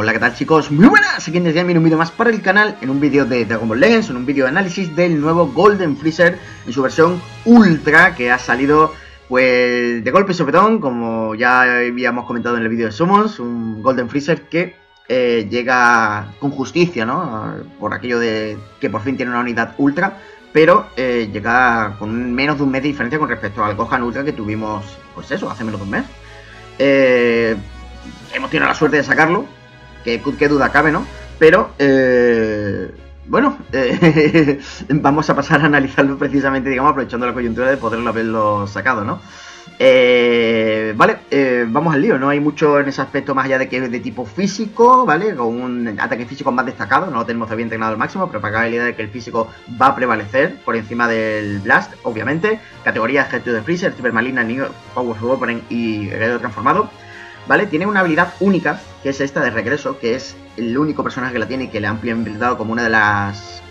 Hola, ¿qué tal chicos? Muy buenas, aquí en un vídeo más para el canal, en un vídeo de Dragon Ball Legends, en un vídeo de análisis del nuevo Golden Freezer en su versión Ultra, que ha salido pues de golpe y sopetón, como ya habíamos comentado en el vídeo de Summons, un Golden Freezer que eh, llega con justicia, ¿no? Por aquello de que por fin tiene una unidad Ultra, pero eh, llega con menos de un mes de diferencia con respecto al Gohan Ultra que tuvimos, pues eso, hace menos de un mes. Eh, hemos tenido la suerte de sacarlo, que, duda cabe, ¿no? Pero, eh, bueno, eh, vamos a pasar a analizarlo precisamente, digamos, aprovechando la coyuntura de poderlo haberlo sacado, ¿no? Eh, vale, vamos al lío, no hay mucho en ese aspecto más allá de que es de tipo físico, ¿vale? Con un ataque físico más destacado, no lo tenemos todavía entrenado al máximo, pero para la idea de que el físico va a prevalecer por encima del Blast, obviamente. Categoría Ejército de Freezer, Super Maligna, Power Weapon y Heredero Transformado. ¿Vale? Tiene una habilidad única, que es esta de regreso, que es el único personaje que la tiene y que le han implementado como una de las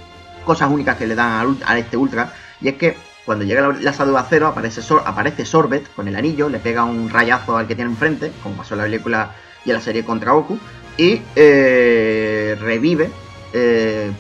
cosas únicas que le dan a, este Ultra, y es que cuando llega la, la Cero aparece, aparece Sorbet con el anillo, le pega un rayazo al que tiene enfrente, como pasó en la película y en la serie contra Goku, y eh, revive. Eh,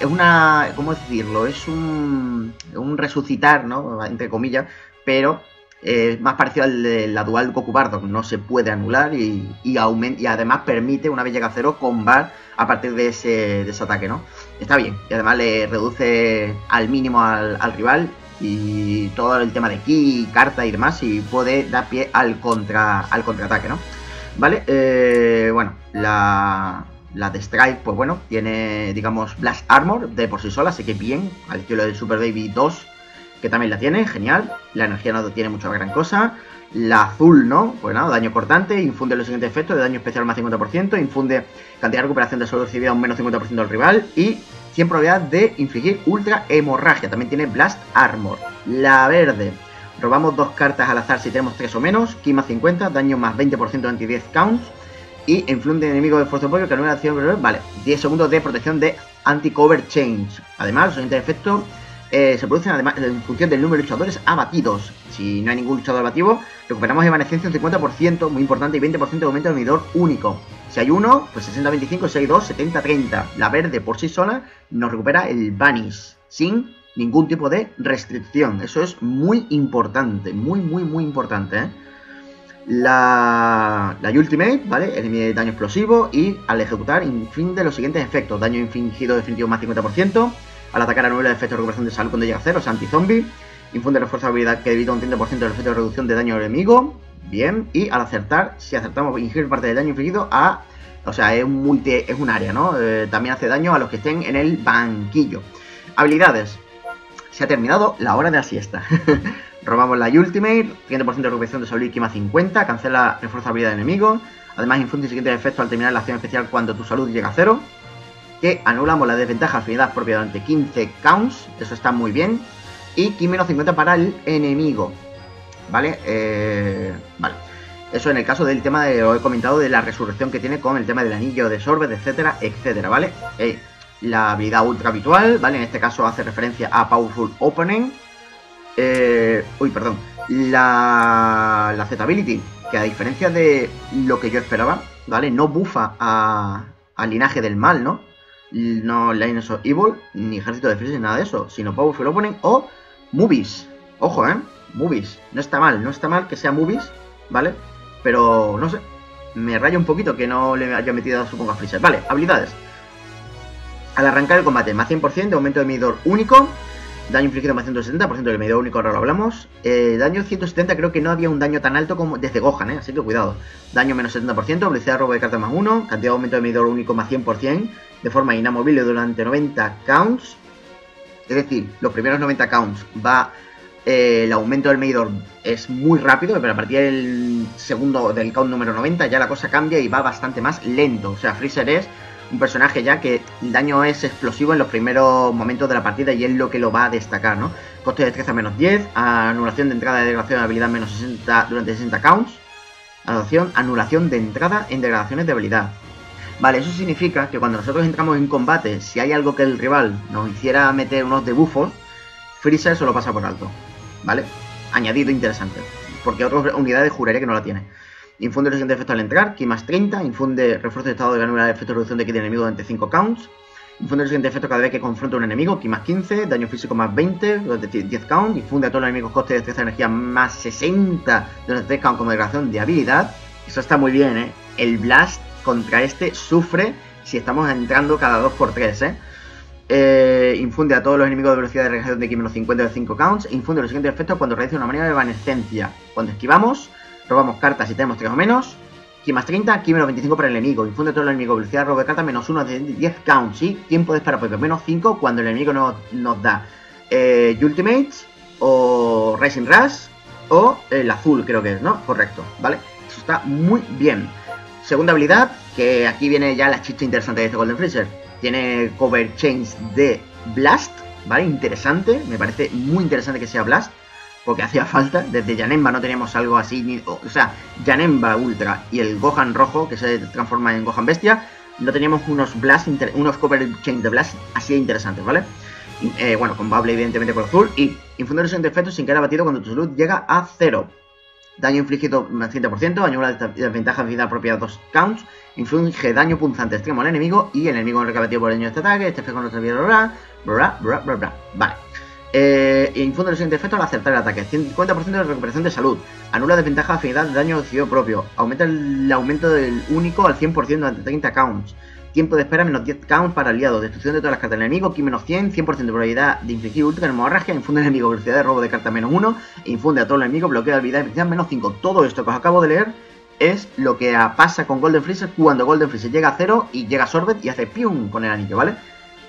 es una. ¿Cómo decirlo? Es un, un resucitar, ¿no? Entre comillas, pero es más parecido al de la dual Goku Bardock, no se puede anular y, y, y además permite, una vez llega a cero, combar a partir de ese, de ese ataque, ¿no? Está bien, y además le reduce al mínimo al, rival y todo el tema de ki, carta y demás, y puede dar pie al, contra, al contraataque, ¿no? Vale, eh, bueno, la, la de Strike, pues bueno, tiene, digamos, Blast Armor de por sí sola, así que bien, al estilo del Super Baby 2 también la tiene, genial. La energía no tiene mucha gran cosa. La azul, ¿no? Pues nada, daño cortante, infunde los siguientes efectos de daño especial más 50%, infunde cantidad de recuperación de salud recibida un menos 50% del rival y 100 probabilidad de infligir ultra hemorragia. También tiene Blast Armor. La verde, robamos dos cartas al azar si tenemos 3 o menos, ki más 50, daño más 20% anti 10 counts y influye enemigo de de apoyo que anula acción, vale, 10 segundos de protección de anti-cover change. Además, los siguientes efectos eh, se producen además en función del número de luchadores abatidos. Si no hay ningún luchador abatido, recuperamos evanescencia un 50%, muy importante, y 20% de aumento del medidor único. Si hay uno, pues 60-25, si hay dos, 70-30. La verde por sí sola nos recupera el Vanish, sin ningún tipo de restricción. Eso es muy importante, muy, muy, muy importante, ¿eh? La, la Ultimate, ¿vale? Elimina daño explosivo y al ejecutar inflige los siguientes efectos. Daño infligido definitivo más 50%, al atacar a de efecto de recuperación de salud cuando llega a cero, o sea, anti-zombie. Infunde refuerzo de habilidad que evita un 30% del efecto de reducción de daño al enemigo. Bien. Y al acertar, si acertamos, infligir parte del daño infligido a. O sea, es un multi. es un área, ¿no? Eh, también hace daño a los que estén en el banquillo. Habilidades. Se ha terminado la hora de la siesta. Robamos la Ultimate, 30% de recuperación de salud y más 50, cancela refuerzo de habilidad de enemigo. Además, infunde el siguiente efecto al terminar la acción especial cuando tu salud llega a cero anulamos la desventaja afinidad propia durante 15 counts, eso está muy bien, y ki menos 50 para el enemigo, ¿vale? Eh, vale. Eso en el caso del tema de, lo he comentado, de la resurrección que tiene con el tema del anillo de Sorbet, etcétera, etcétera, ¿vale? Eh, la habilidad ultra habitual, ¿vale? En este caso hace referencia a Powerful Opening. Eh, uy, perdón. La, la Z-Ability, que a diferencia de lo que yo esperaba, ¿vale? No bufa al linaje del mal, ¿no? No Lines of Evil, ni Ejército de Freeze, ni nada de eso, sino Powerful Opening o Movies. Ojo, ¿eh? Movies. No está mal, no está mal que sea Movies, ¿vale? Pero, no sé, me raya un poquito que no le haya metido, supongo, a Freezer. Vale, habilidades. Al arrancar el combate, más 100% de aumento de medidor único, Daño infligido más 170%, del medio único ahora lo hablamos. Eh, daño 170, creo que no había un daño tan alto como desde Gohan, ¿eh? así que cuidado. Daño menos 70%, velocidad de robo de carta más 1, cantidad de aumento de medidor único más 100%, de forma inamovible durante 90 counts. Es decir, los primeros 90 counts va. Eh, el aumento del medidor es muy rápido, pero a partir del segundo del count número 90 ya la cosa cambia y va bastante más lento. O sea, Freezer es un personaje ya que el daño es explosivo en los primeros momentos de la partida y es lo que lo va a destacar, ¿no? Coste de destreza menos 10, anulación de entrada de degradación de habilidad menos 60 durante 60 counts, anulación, anulación de entrada en degradaciones de habilidad. Vale, eso significa que cuando nosotros entramos en combate, si hay algo que el rival nos hiciera meter unos debuffos, Freezer eso lo pasa por alto, ¿vale? Añadido interesante, porque otras unidades juraría que no la tiene. Infunde el siguiente efecto al entrar, ki más 30. Infunde refuerzo de estado de granula de efecto de reducción de ki del enemigo durante 5 counts. Infunde el siguiente efecto cada vez que confronta un enemigo, ki más 15. Daño físico más 20 durante 10 counts. Infunde a todos los enemigos coste de destreza de energía más 60 durante 3 counts como declaración de habilidad. Eso está muy bien, ¿eh? El Blast contra este sufre si estamos entrando cada 2x3, ¿eh? Eh, infunde a todos los enemigos de velocidad de regeneración de Ki 50 de 5 counts. Infunde los siguientes efectos cuando realiza una manera de evanescencia. Cuando esquivamos, robamos cartas si tenemos 3 o menos. Ki más 30, Ki menos 25 para el enemigo. Infunde a todos los enemigos velocidad de robo de cartas menos 1 de 10 counts. ¿sí? Tiempo de espera pues, menos 5 cuando el enemigo no, nos da eh, Ultimates o Racing Rush o el azul, creo que es, ¿no? Correcto, ¿vale? Eso está muy bien. Segunda habilidad, que aquí viene ya la chicha interesante de este Golden Freezer tiene cover change de Blast, ¿vale? Interesante, me parece muy interesante que sea Blast, porque hacía falta. Desde Janemba no tenemos algo así, o, sea, Janemba Ultra y el Gohan rojo, que se transforma en Gohan Bestia, no teníamos unos Blast, unos cover change de Blast así de interesantes, ¿vale? Eh, bueno, con Bable evidentemente por azul y infundir de efectos sin que haya batido cuando tu salud llega a 0. Daño infligido 100%, anula desventaja de vida propia 2 counts, inflige daño punzante extremo al enemigo y el enemigo recabativo por el daño de este ataque, este efecto no se bla bla bla bla bla Vale. Eh, infunde el siguiente efecto al acertar el ataque. 50% de recuperación de salud. Anula desventaja de afinidad de daño decidido propio. Aumenta el aumento del único al 100% durante 30 counts. Tiempo de espera menos 10 counts para aliados. Destrucción de todas las cartas del enemigo. Ki menos 100. 100% de probabilidad de infligir última hemorragia. Infunde al enemigo velocidad de robo de carta menos 1. E infunde a todo el enemigo bloqueo de habilidad de menos 5. Todo esto que os acabo de leer es lo que pasa con Golden Freezer cuando Golden Freezer llega a 0 y llega a Sorbet y hace pium con el anillo, ¿vale?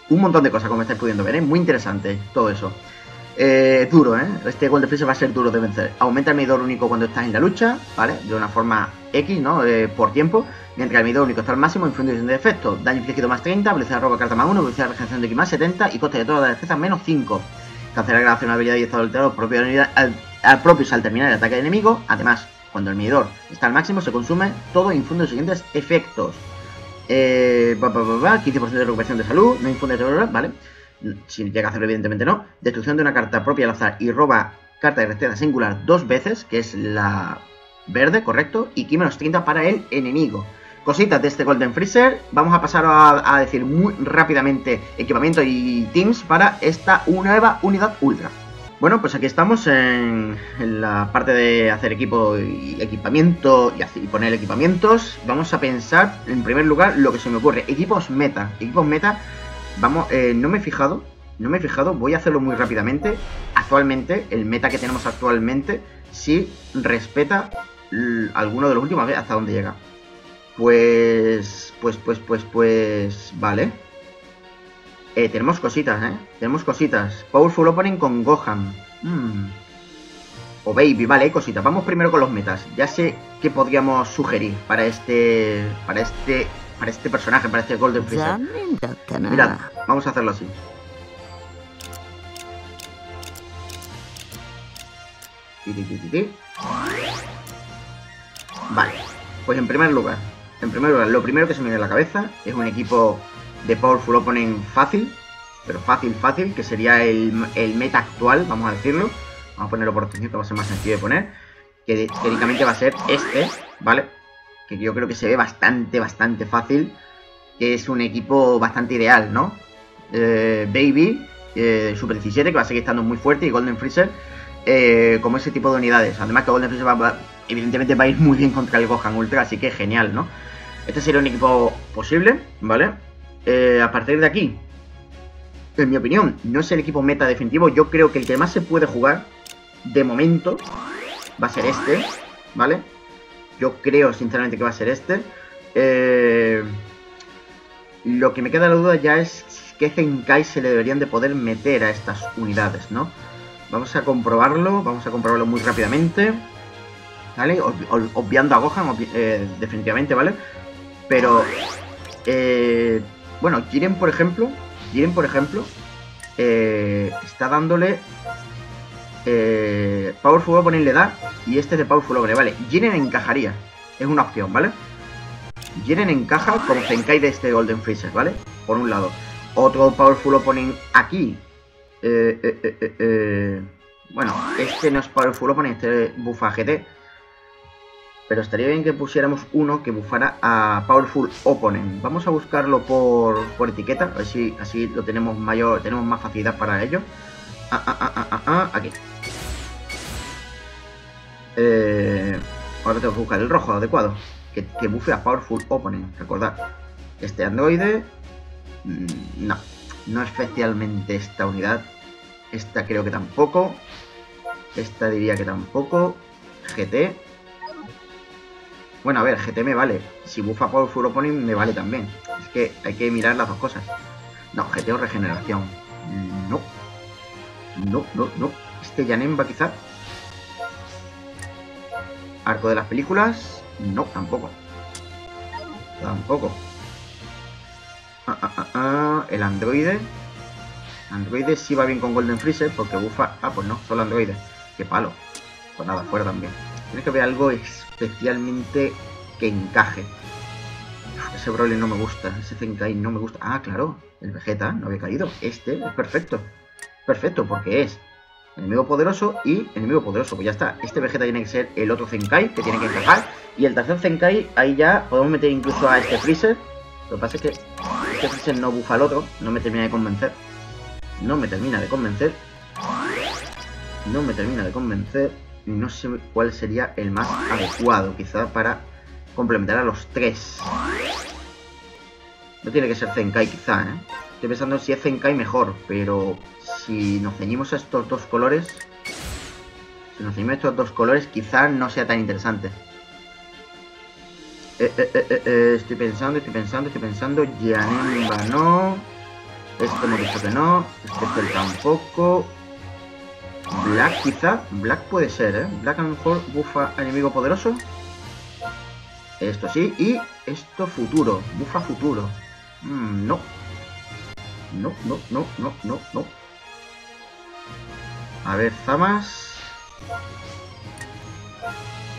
Un montón de cosas como estáis pudiendo ver, ¿eh? Muy interesante todo eso. Eh, duro, ¿eh? Este Golden Freezer va a ser duro de vencer. Aumenta el medidor único cuando estás en la lucha, ¿vale? De una forma X, ¿no? Eh, por tiempo. Mientras el medidor único está al máximo, infundición de efecto. Daño infligido más 30, velocidad de robo carta más 1, velocidad de regeneración de X más 70 y coste de todas las destrezas menos 5. Cancelar grabación, habilidad y estado alterado propio al, al, propios al terminar el ataque de enemigo. Además, cuando el medidor está al máximo, se consume todo e infunde los siguientes efectos. Eh, 15% de recuperación de salud, no infunde, ¿vale? Si llega a hacerlo, evidentemente no. Destrucción de una carta propia al azar y roba carta de destreza singular dos veces, que es la verde, correcto. Y Ki menos 30 para el enemigo. Cositas de este Golden Freezer. Vamos a pasar a, decir muy rápidamente equipamiento y teams para esta nueva unidad ultra. Bueno, pues aquí estamos en, la parte de hacer equipo y equipamiento y, poner equipamientos. Vamos a pensar, en primer lugar, lo que se me ocurre. Equipos meta. Equipos meta Vamos, eh, no me he fijado, no me he fijado, voy a hacerlo muy rápidamente. Actualmente, el meta que tenemos actualmente, si respeta alguno de los últimos, hasta dónde llega. Pues, pues, pues, pues, pues, vale. Eh, tenemos cositas, ¿eh? Tenemos cositas. Powerful Opening con Gohan. Hmm. O Baby, vale, cositas. Vamos primero con los metas. Ya sé qué podríamos sugerir para este, para este para este personaje, para este Golden Freezer. Mirad, vamos a hacerlo así. Vale, pues en primer lugar, en primer lugar, lo primero que se me viene a la cabeza es un equipo de Powerful Opponent fácil, pero fácil, fácil, que sería el, meta actual, vamos a decirlo. Vamos a ponerlo por atención, que va a ser más sencillo de poner. Que técnicamente va a ser este, ¿vale? Que yo creo que se ve bastante, bastante fácil, que es un equipo bastante ideal, ¿no? Eh, Baby, eh, Super 17, que va a seguir estando muy fuerte, y Golden Freezer, eh, como ese tipo de unidades. Además que Golden Freezer evidentemente va a ir muy bien contra el Gohan Ultra, así que genial, ¿no? Este sería un equipo posible, ¿vale? a partir de aquí, en mi opinión, no es el equipo meta definitivo. Yo creo que el que más se puede jugar, de momento, va a ser este, ¿vale? Yo creo sinceramente que va a ser este. Eh, lo que me queda la duda ya es qué Zenkai se le deberían de poder meter a estas unidades, ¿no? Vamos a comprobarlo, vamos a comprobarlo muy rápidamente. ¿Vale? obviando a Gohan, eh, definitivamente, ¿vale? Pero, eh, bueno, Jiren, por ejemplo, Jiren, por ejemplo, está dándole eh, Powerful Opening le da y este es de Powerful Opening, vale. Jiren encajaría, es una opción, ¿vale? Jiren encaja como Zenkai de este Golden Freezer, ¿vale? Por un lado. Otro Powerful Opening aquí. Eh, eh, bueno, este no es Powerful Opening, este es Bufa GT. Pero estaría bien que pusiéramos uno que bufara a Powerful Opponent. Vamos a buscarlo por, por etiqueta, a ver si así lo tenemos mayor, tenemos más facilidad para ello. Ah, ah, ah, ah, ah, ah aquí. Eh, ahora tengo que buscar el rojo adecuado. Que, que bufe a Powerful Opponent. Recordad. Este androide. Mm, no. No especialmente esta unidad. Esta creo que tampoco. Esta diría que tampoco. GT. Bueno, a ver, GT me vale. Si bufa Powerful Opponent me vale también. Es que hay que mirar las dos cosas. No, GT o regeneración. No. No, no, no. Este Yanemba quizá. Arco de las películas. No, tampoco. Tampoco. Ah, ah, ah, ah, el androide. Androide sí va bien con Golden Freezer porque bufa. Ah, pues no, solo androide. Qué palo. Pues nada, fuera también. Tiene que haber algo especialmente que encaje. Ese Broly no me gusta. Ese Zenkai no me gusta. Ah, claro. El Vegeta no había caído. Este es perfecto. Perfecto, porque es enemigo poderoso y enemigo poderoso. Pues ya está. Este Vegeta tiene que ser el otro Zenkai que tiene que encajar. Y el tercer Zenkai, ahí ya podemos meter incluso a este Freezer. Lo que pasa es que este Freezer no bufa al otro. No me termina de convencer. No me termina de convencer. No me termina de convencer. Y no sé cuál sería el más adecuado, quizá, para complementar a los tres. No tiene que ser Zenkai, quizá, ¿eh? Estoy pensando si es Zenkai mejor, pero si nos ceñimos a estos dos colores, si nos ceñimos a estos dos colores, quizás no sea tan interesante. Eh, eh, eh, estoy pensando, estoy pensando, estoy pensando. Yanemba no. Este hemos dicho que no. Este tampoco. Black quizá. Black puede ser, ¿eh? Black a lo mejor bufa enemigo poderoso. Esto sí. Y esto futuro. Bufa futuro. Mm, no. No, no, no, no, no, no. A ver, Zamas.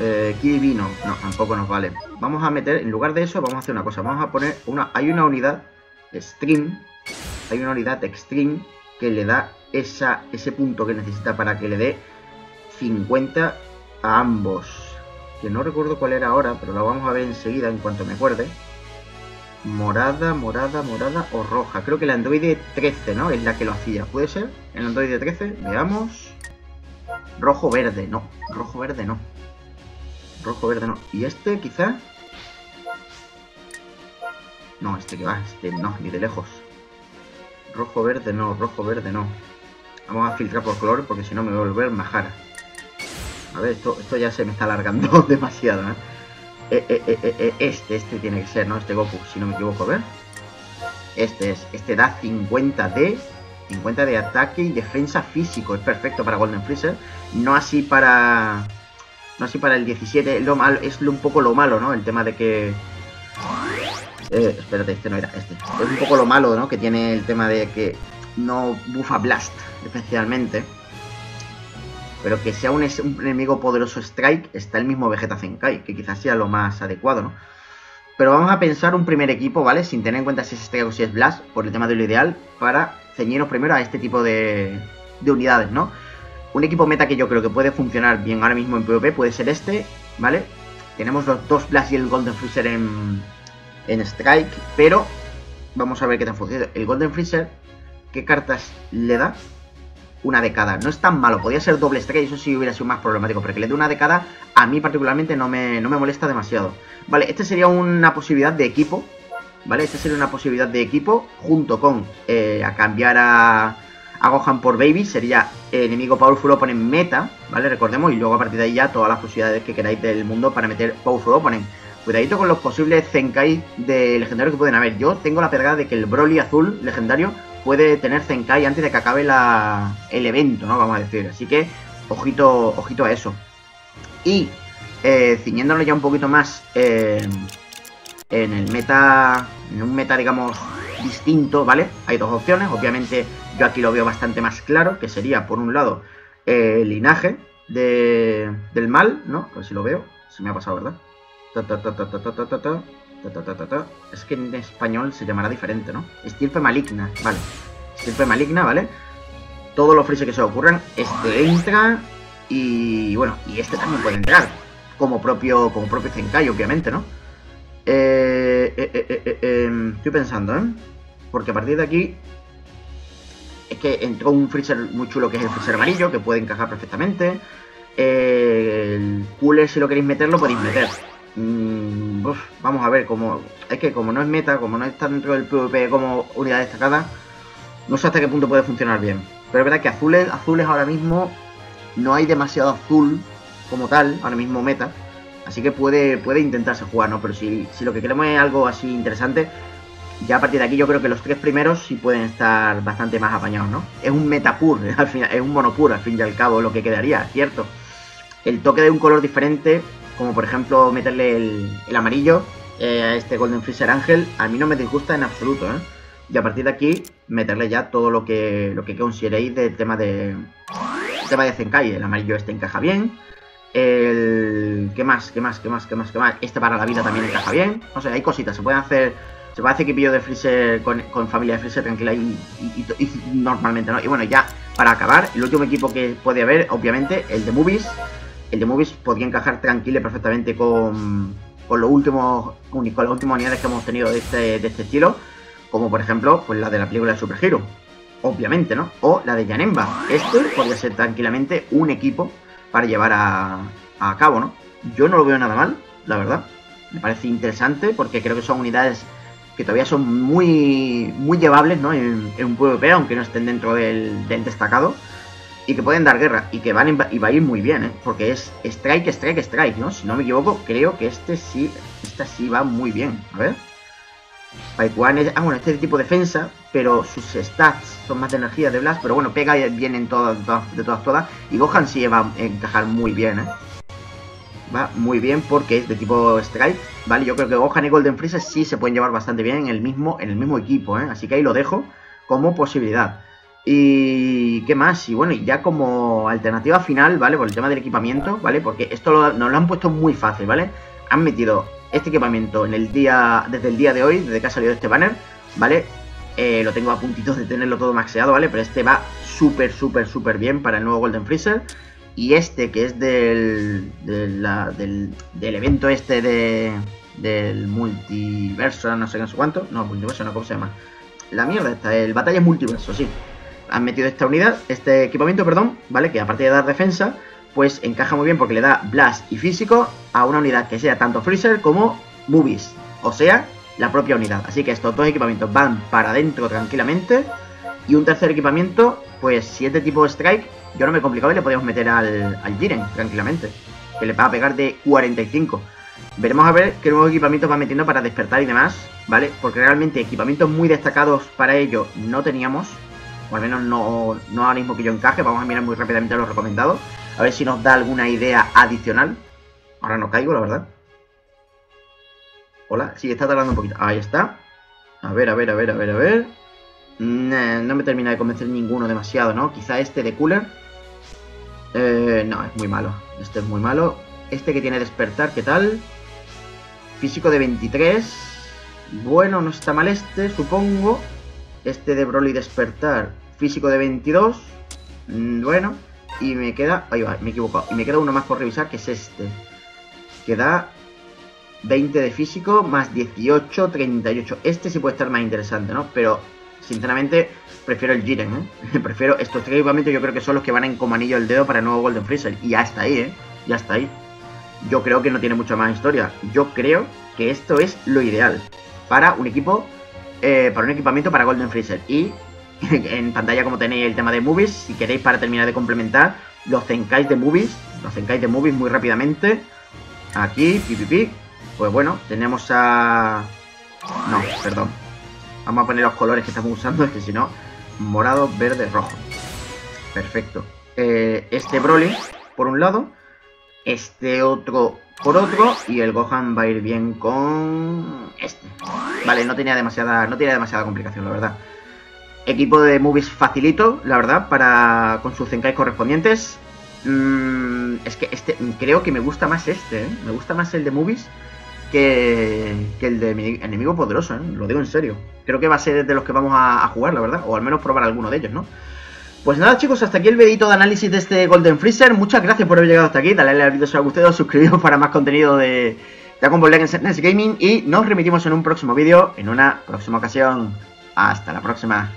Eh, vino. No, tampoco nos vale. Vamos a meter, en lugar de eso, vamos a hacer una cosa. Vamos a poner una... Hay una unidad Stream. Hay una unidad Extreme que le da esa, ese punto que necesita para que le dé 50 a ambos. Que no recuerdo cuál era ahora, pero lo vamos a ver enseguida en cuanto me acuerde morada, morada, morada o roja. Creo que la Android 13, ¿no? Es la que lo hacía. ¿Puede ser? El Android 13, veamos. Rojo, verde, no. Rojo, verde, no. Rojo, verde, no. ¿Y este, quizá? No, este que va, este no, ni de lejos. Rojo, verde, no. Rojo, verde, no. Vamos a filtrar por color porque si no me voy a volver majara. A ver, esto, esto ya se me está alargando demasiado, ¿eh? Eh, eh, eh, este, este tiene que ser, ¿no? Este Goku, si no me equivoco, a ver. Este es, este da 50 de 50 de ataque y defensa físico. Es perfecto para Golden Freezer. No así para. No así para el 17. Lo malo, es un poco lo malo, ¿no? El tema de que. Espérate, este no era. Este. Es un poco lo malo, ¿no? Que tiene el tema de que no bufa Blast, especialmente. Pero que sea un, enemigo poderoso Strike, está el mismo Vegeta Zenkai, que quizás sea lo más adecuado, ¿no? Pero vamos a pensar un primer equipo, ¿vale? Sin tener en cuenta si es Strike o si es Blast, por el tema de lo ideal, para ceñirnos primero a este tipo de, de unidades, ¿no? Un equipo meta que yo creo que puede funcionar bien ahora mismo en PvP puede ser este, ¿vale? Tenemos los dos Blast y el Golden Freezer en, en Strike, pero vamos a ver qué tal funciona. El Golden Freezer, ¿qué cartas le da? Una década. No es tan malo, podría ser doble estrella y eso sí hubiera sido más problemático, pero que le dé una década a mí particularmente no me, no me molesta demasiado. Vale, este sería una posibilidad de equipo, ¿vale? Este sería una posibilidad de equipo junto con eh, a cambiar a, a Gohan por Baby, sería enemigo Powerful Opponent meta, ¿vale? Recordemos, y luego a partir de ahí ya todas las posibilidades que queráis del mundo para meter Powerful Opponent. Cuidadito con los posibles Zenkai de legendario que pueden haber. Yo tengo la pegada de que el Broly azul legendario puede tener Zenkai antes de que acabe el evento, ¿no? Vamos a decir. Así que, ojito, ojito a eso. Y, eh, ya un poquito más en el meta, en un meta, digamos, distinto, ¿vale? Hay dos opciones. Obviamente, yo aquí lo veo bastante más claro, que sería, por un lado, el linaje del mal, ¿no? A ver si lo veo. Se me ha pasado, ¿verdad? Es que en español se llamará diferente, ¿no? Estirpe maligna, vale. Estirpe maligna, ¿vale? Todos los freezer que se ocurran, este entra y bueno, y este también puede entrar. como propio, como propio Zenkai, obviamente, ¿no? Eh, em, estoy pensando, ¿eh? Porque a partir de aquí es que entró un freezer muy chulo que es el freezer amarillo, que puede encajar perfectamente. el cooler, si lo queréis meterlo, podéis meter. Vamos a ver, como es que como no es meta, como no está dentro del PvP como unidad destacada, no sé hasta qué punto puede funcionar bien. Pero es verdad que azules, azules ahora mismo no hay demasiado azul como tal, ahora mismo meta. Así que puede, puede intentarse jugar, ¿no? Pero si, si lo que queremos es algo así interesante, ya a partir de aquí yo creo que los tres primeros sí pueden estar bastante más apañados, ¿no? Es un metapur, al final, es un monopur al fin y al cabo lo que quedaría, ¿cierto? El toque de un color diferente, como por ejemplo meterle el, amarillo eh, a este Golden Freezer Ángel, a mí no me disgusta en absoluto, ¿eh? Y a partir de aquí, meterle ya todo lo que, lo que consideréis del tema de, tema de Zenkai. El amarillo este encaja bien. El... ¿Qué más? ¿Qué más? ¿Qué más? ¿Qué más? ¿Qué más? Este para la vida también encaja bien. No sé, hay cositas. Se pueden hacer... Se puede hacer equipillo de Freezer con, familia de Freezer tranquila y, normalmente, ¿no? Y bueno, ya para acabar, el último equipo que puede haber, obviamente, el de Movies. El de Movies podría encajar tranquilo perfectamente con, con, los últimos, con las últimas unidades que hemos tenido de este, de este estilo. Como por ejemplo, pues la de la película de Super Hero obviamente, ¿no? O la de Yanemba. Este podría ser tranquilamente un equipo para llevar a, a cabo, ¿no? Yo no lo veo nada mal, la verdad. Me parece interesante porque creo que son unidades que todavía son muy, muy llevables, ¿no? En, un PvP, aunque no estén dentro del, destacado. Y que pueden dar guerra y que van y va a ir muy bien, ¿eh? Porque es strike, strike, strike, ¿no? Si no me equivoco, creo que este sí, esta sí va muy bien. A ver. Paikuan es, ah, bueno, este tipo de defensa, pero sus stats son más de energía de Blast, pero bueno, pega bien en todas, de todas, todas. Y Gohan sí va a encajar muy bien, ¿eh? Va muy bien porque es de tipo Strike, ¿vale? Yo creo que Gohan y Golden Freezer sí se pueden llevar bastante bien en el mismo, en el mismo equipo, ¿eh? Así que ahí lo dejo como posibilidad. Y qué más, y bueno, y ya como alternativa final, ¿vale? Por el tema del equipamiento, ¿vale? Porque esto lo, nos lo han puesto muy fácil, ¿vale? Han metido este equipamiento en el día, desde el día de hoy, desde que ha salido este banner, ¿vale? Eh, lo tengo a puntitos de tenerlo todo maxeado, ¿vale? Pero este va súper, súper, súper bien para el nuevo Golden Freezer. Y este, que es del, del, del, evento este de, del multiverso, no sé no sé cuánto. No, multiverso, no, ¿cómo se llama? La mierda esta, el batalla multiverso, sí. Han metido esta unidad, este equipamiento, perdón, ¿vale? Que aparte de dar defensa, pues encaja muy bien porque le da blast y físico a una unidad que sea tanto freezer como movies, o sea, la propia unidad. Así que estos dos equipamientos van para adentro tranquilamente. Y un tercer equipamiento, pues si es de tipo strike, yo no me he complicado y le podemos meter al, al Jiren tranquilamente. Que le va a pegar de 45. Veremos a ver qué nuevos equipamientos va metiendo para despertar y demás, ¿vale? Porque realmente equipamientos muy destacados para ello no teníamos. O al menos no, no ahora mismo que yo encaje. Vamos a mirar muy rápidamente los recomendados. A ver si nos da alguna idea adicional. Ahora no caigo, la verdad. Hola, sí, está tardando un poquito. Ahí está. A ver, a ver, a ver, a ver, a ver. no me termina de convencer ninguno demasiado, ¿no? Quizá este de Cooler. Eh, no, es muy malo. Este es muy malo. Este que tiene despertar, ¿qué tal? Físico de 23. Bueno, no está mal este, supongo. Este de Broly despertar. Físico de 22. Mm, bueno. Y me queda... Ahí va, me he equivocado. Y me queda uno más por revisar, que es este. Que da 20 de físico, más 18, 38. Este sí puede estar más interesante, ¿no? Pero, sinceramente, prefiero el Jiren, ¿eh? prefiero estos tres equipamientos, yo creo que son los que van en como anillo el dedo para el nuevo Golden Freezer. Y ya está ahí, ¿eh? Ya está ahí. Yo creo que no tiene mucha más historia. Yo creo que esto es lo ideal para un equipo, eh, para un equipamiento para Golden Freezer. Y en pantalla como tenéis el tema de movies, si queréis para terminar de complementar, los Zenkais de movies, los Zenkais de movies muy rápidamente. Aquí, pi, Pues bueno, tenemos a... No, perdón. Vamos a poner los colores que estamos usando, es que si no, morado, verde, rojo. Perfecto. Eh, este Broly, por un lado. Este otro por otro. Y el Gohan va a ir bien con este. Vale, no tenía demasiada, no tenía demasiada complicación, la verdad. Equipo de movies facilito, la verdad, para con sus Zenkai correspondientes. Mm, es que este creo que me gusta más este, ¿eh? me gusta más el de movies que, el de mi enemigo poderoso, ¿eh? lo digo en serio. Creo que va a ser de los que vamos a, jugar, la verdad, o al menos probar alguno de ellos, ¿no? Pues nada chicos, hasta aquí el videito de análisis de este Golden Freezer. Muchas gracias por haber llegado hasta aquí. Dale like al vídeo si os ha gustado, suscribiros para más contenido de Dragon Ball Legends Gaming y nos remitimos en un próximo vídeo, en una próxima ocasión. Hasta la próxima.